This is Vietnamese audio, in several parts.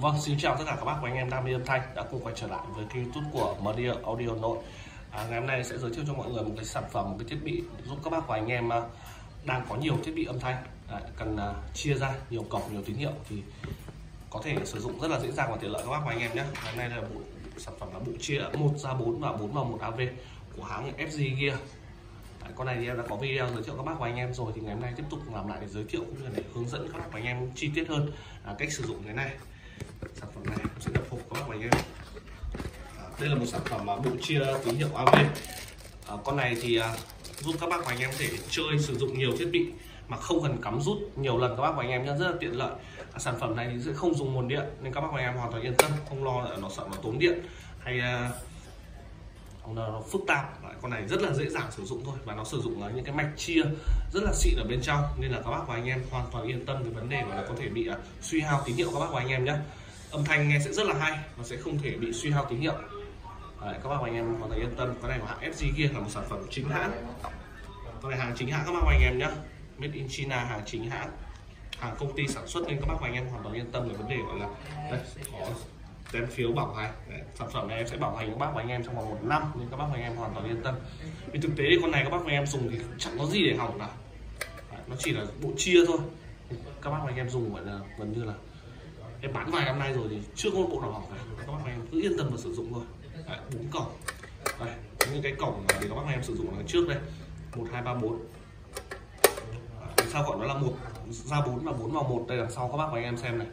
Vâng, xin chào tất cả các bác và anh em đam mê âm thanh đã cùng quay trở lại với kênh youtube của Media Audio Nội. À, Ngày hôm nay sẽ giới thiệu cho mọi người một cái sản phẩm, một cái thiết bị giúp các bác và anh em à, đang có nhiều thiết bị âm thanh. À, cần à, chia ra nhiều cổng, nhiều tín hiệu thì có thể sử dụng rất là dễ dàng và tiện lợi các bác và anh em nhé. Ngày hôm nay là bộ sản phẩm là bộ chia 1 ra 4 và 4 vào 1 AV của hãng FG Gear. À, con này thì em đã có video giới thiệu các bác và anh em rồi thì ngày hôm nay tiếp tục làm lại để giới thiệu cũng như để hướng dẫn các bác và anh em chi tiết hơn à, cách sử dụng cái này sản phẩm này sẽ là hộp các bác và anh em đây là một sản phẩm mà bộ chia tín hiệu AV à, con này thì à, giúp các bác và anh em có thể chơi sử dụng nhiều thiết bị mà không cần cắm rút nhiều lần. Các bác và anh em nhé rất là tiện lợi. À, sản phẩm này thì sẽ không dùng nguồn điện nên các bác và anh em hoàn toàn yên tâm không lo là nó sợ nó tốn điện hay à, nó phức tạp. Con này rất là dễ dàng sử dụng thôi và nó sử dụng những cái mạch chia rất là xịn ở bên trong. Nên là các bác và anh em hoàn toàn yên tâm về vấn đề mà nó có thể bị à, suy hao tín hiệu các bác và anh em nhé âm thanh nghe sẽ rất là hay và sẽ không thể bị suy hao tín hiệu. Đấy, các bác và anh em hoàn toàn yên tâm cái này của hãng FG kia là một sản phẩm chính hãng. Con này hàng chính hãng các bác và anh em nhé made in China hàng chính hãng. Hàng công ty sản xuất nên các bác và anh em hoàn toàn yên tâm về vấn đề gọi là đây có tem phiếu bảo hành. Đấy, sản phẩm này em sẽ bảo hành các bác và anh em trong vòng một năm nên các bác và anh em hoàn toàn yên tâm. Vì thực tế thì con này các bác và anh em dùng thì chẳng có gì để hỏng cả. Đấy, nó chỉ là bộ chia thôi. Các bác và anh em dùng gọi là gần như là em bán vài năm nay rồi thì chưa có một bộ nào hỏng cả. Các bác anh em cứ yên tâm mà sử dụng thôi. Đấy, bốn cổng đây những cái cổng để các bác anh em sử dụng là trước đây. Một hai ba bốn. Sao gọi nó là một? Ra bốn và bốn vào một. Đây đằng sau các bác và anh em xem này.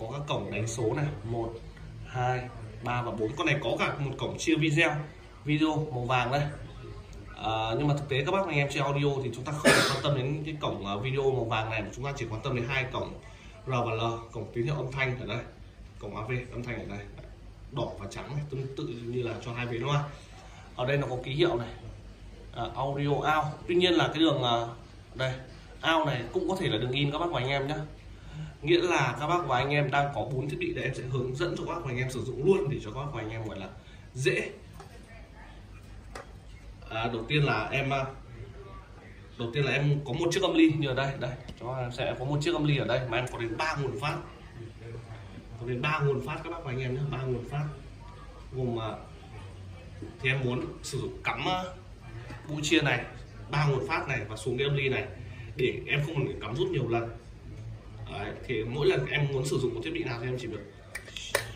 Có các cổng đánh số này. Một 2 3 và bốn. Con này có cả một cổng chia video. Video màu vàng đây. À, nhưng mà thực tế các bác anh em chơi audio thì chúng ta không quan tâm đến cái cổng à, video màu vàng này. Mà chúng ta chỉ quan tâm đến hai cổng. R và L cổng tín hiệu âm thanh ở đây. Cổng AV âm thanh ở đây. Đỏ và trắng này tương tự như là cho hai bên loa ở đây nó có ký hiệu này. À, audio out. Tuy nhiên là cái đường à, đây out này cũng có thể là đường in các bác và anh em nhé nghĩa là các bác và anh em đang có bốn thiết bị để em sẽ hướng dẫn cho các bác và anh em sử dụng luôn để cho các bác và anh em gọi là dễ. À, đầu tiên là em à, đầu tiên là em có một chiếc âm ly như ở đây đây cho em sẽ có một chiếc âm ly ở đây mà em có đến ba nguồn phát. Có đến ba nguồn phát các bác và anh em nhé ba nguồn phát. Gồm mà thì em muốn sử dụng cắm à, bộ chia này ba nguồn phát này và xuống cái âm ly này để em không cần cắm rút nhiều lần. Đấy, thì mỗi lần em muốn sử dụng một thiết bị nào thì em chỉ việc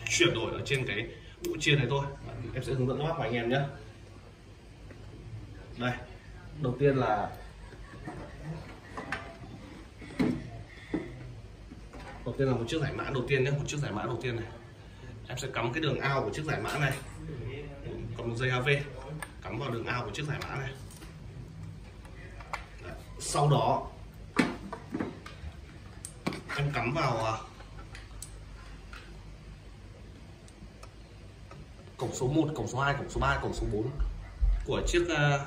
chuyển đổi ở trên cái bộ chia này thôi. Em sẽ hướng dẫn các bác và anh em nhé. Đây đầu tiên là đầu tiên là một chiếc giải mã đầu tiên nhé một chiếc giải mã đầu tiên này. Em sẽ cắm cái đường ao của chiếc giải mã này. Còn một dây AV cắm vào đường ao của chiếc giải mã này. Đấy. sau đó em cắm vào à, cổng số 1, cổng số 2, cổng số 3, cổng số 4 của chiếc uh,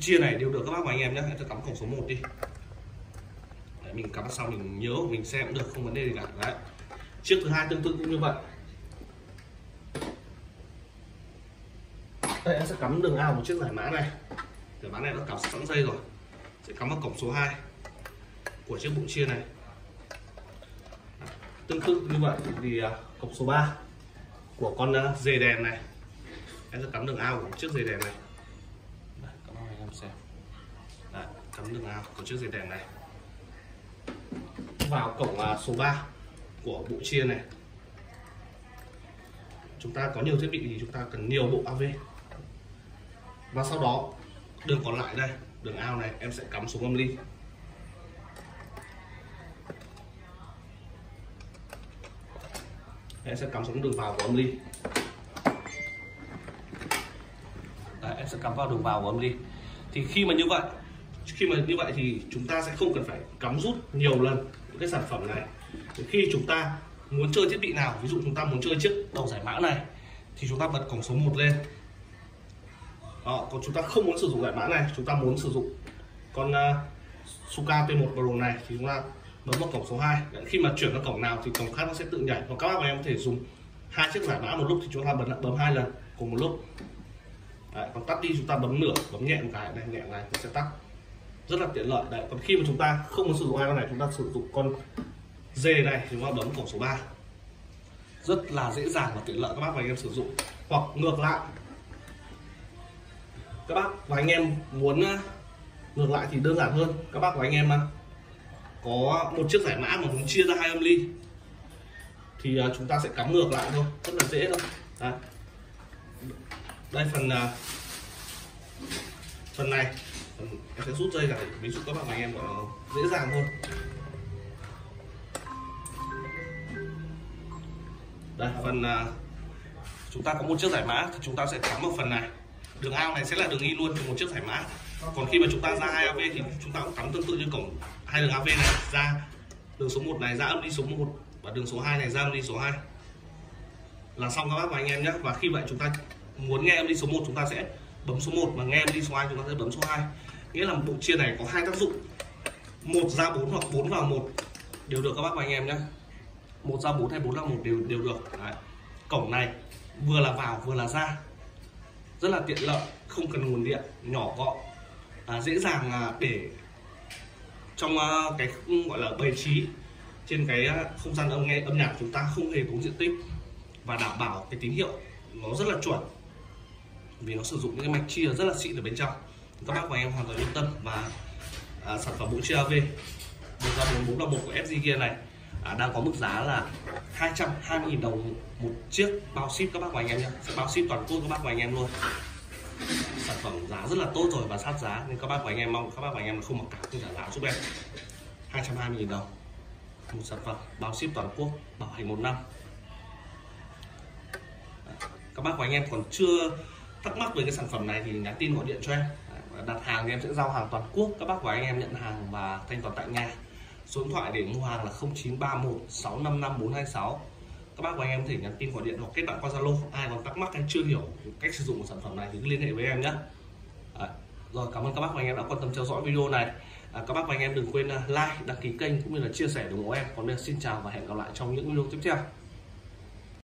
chia này đều được các bác và anh em nhé. Em sẽ cắm cổng số 1 đi. Đấy, mình cắm xong mình nhớ mình xem cũng được không vấn đề gì cả. Đấy. Chiếc thứ hai tương tự cũng như vậy. Đây em sẽ cắm đường ao một chiếc giải mã này. Giải mã này nó cắm sẵn dây rồi. Sẽ cắm vào cổng số 2 của chiếc bộ chia này. Tương tự như vậy thì à, cổng số 3 của con dây dề đèn này. Em sẽ cắm đường ao của chiếc dề đèn này em xem. Đấy, cắm đường ao của chiếc dề đèn này vào cổng à, số 3 của bộ chia này. Chúng ta có nhiều thiết bị thì chúng ta cần nhiều bộ AV và sau đó đường còn lại đây đường ao này em sẽ cắm xuống âm ly. Em sẽ cắm xuống đường vào của âm ly. Đấy, em sẽ cắm vào đường vào của âm ly. Thì khi mà như vậy khi mà như vậy thì chúng ta sẽ không cần phải cắm rút nhiều lần cái sản phẩm này. Khi chúng ta muốn chơi thiết bị nào ví dụ chúng ta muốn chơi chiếc đầu giải mã này thì chúng ta bật cổng số 1 lên. Đó, còn chúng ta không muốn sử dụng giải mã này chúng ta muốn sử dụng con à, uh, Suka P1 Pro này thì chúng ta bấm vào cổng số 2 khi mà chuyển vào cổng nào thì cổng khác nó sẽ tự nhảy. Và các bác em có thể dùng hai chiếc giải mã một lúc thì chúng ta bấm bấm hai lần cùng một lúc. Đấy, còn tắt đi chúng ta bấm nửa bấm nhẹ một cái này nhẹ này nó sẽ tắt rất là tiện lợi. Đấy, còn khi mà chúng ta không muốn sử dụng hai con này, chúng ta sử dụng con dê này, thì chúng ta bấm cổng số 3 rất là dễ dàng và tiện lợi, các bác và anh em sử dụng. Hoặc ngược lại, các bác và anh em muốn ờ, ngược lại thì đơn giản hơn. Các bác và anh em ờ, có một chiếc giải mã mà muốn chia ra hai âm ly, thì ờ, chúng ta sẽ cắm ngược lại thôi. Rất là dễ thôi. Đây, phần phần này em sẽ rút dây ra để ví dụ các bạn anh em nó dễ dàng hơn. Đây, phần à, chúng ta có một chiếc giải mã thì chúng ta sẽ cắm ở phần này. Đường ao này sẽ là đường y luôn cho một chiếc giải mã. Còn khi mà chúng ta ra hai AV thì chúng ta cũng cắm tương tự như cổng hai đường AV này. Ra đường số 1 này, ra âm đi số 1 và đường số 2 này, ra âm đi số 2 là xong các bác và anh em nhé. Và khi vậy chúng ta muốn nghe âm đi số 1 chúng ta sẽ bấm số 1 mà nghe âm đi số 2 chúng ta sẽ bấm số 2 nghĩa là bộ chia này có hai tác dụng. Một ra bốn hoặc bốn vào một đều được các bác và anh em nhé một ra bốn hay bốn ra một đều đều được. Đấy. cổng này vừa là vào vừa là ra. Rất là tiện lợi không cần nguồn điện nhỏ gọn. À, dễ dàng à, để trong à, cái gọi là bày trí trên cái à, không gian âm nghe âm nhạc chúng ta không hề tốn diện tích và đảm bảo cái tín hiệu nó rất là chuẩn. Vì nó sử dụng những cái mạch chia rất là xịn ở bên trong các bác và em hoàn toàn yên tâm và à, sản phẩm bộ chia AV một ra bốn bốn là một của FG Gear này à, đang có mức giá là 220.000 đồng một chiếc bao ship các bác và anh em nhé. Sẽ bao ship toàn quốc các bác và anh em luôn. Sản phẩm giá rất là tốt rồi và sát giá nên các bác và anh em mong các bác và anh em không mặc cả không trả giá giúp em 220.000 đồng một sản phẩm bao ship toàn quốc bảo hành một năm. Các bác và anh em còn chưa thắc mắc về cái sản phẩm này thì nhắn tin gọi điện cho em. Ờ, đặt hàng thì em sẽ giao hàng toàn quốc. Các bác và anh em nhận hàng và thanh toán tại nhà số điện thoại để mua hàng là 0931 655 426 các bác và anh em có thể nhắn tin gọi điện hoặc kết bạn qua Zalo. Ai còn thắc mắc hay chưa hiểu cách sử dụng của sản phẩm này thì cứ liên hệ với em nhé. À, rồi cảm ơn các bác và anh em đã quan tâm theo dõi video này. À, các bác và anh em đừng quên like đăng ký kênh cũng như là chia sẻ ủng hộ em. Còn bây giờ xin chào và hẹn gặp lại trong những video tiếp theo.